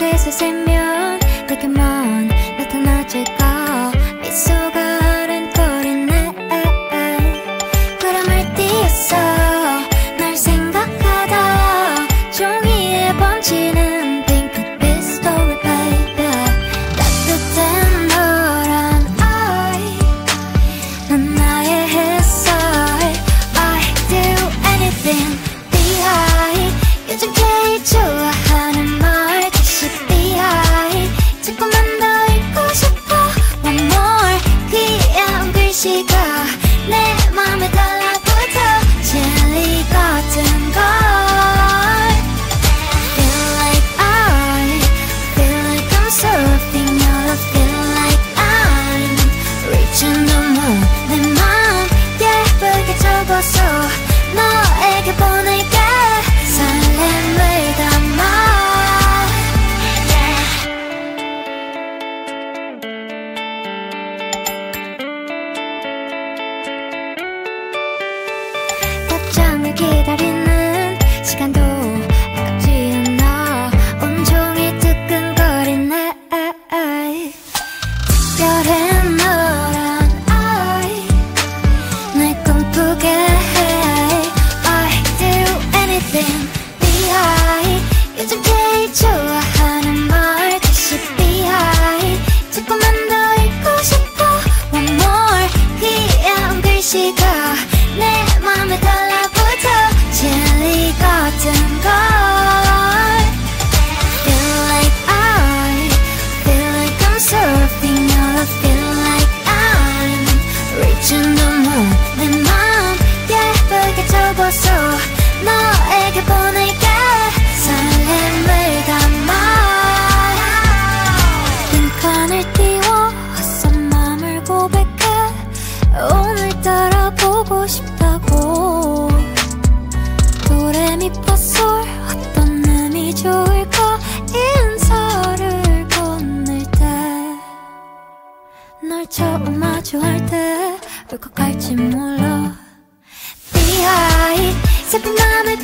veces se me 시가 내 맘에 특별한 너란 I 날 꿈꾸게 해. I do anything. Be high 요즘 제일 좋아하는 말 다시 Be high 조금만 더 읽고 싶어. One more 귀여운 내 맘에 달라붙어. 진리가 따라보고 싶다고. 도레미 파솔 어떤 음이 좋을까? 인사를 건넬 때널 처음 마주할 때 울컥할지 몰라. 네 아이 슬픈 맘을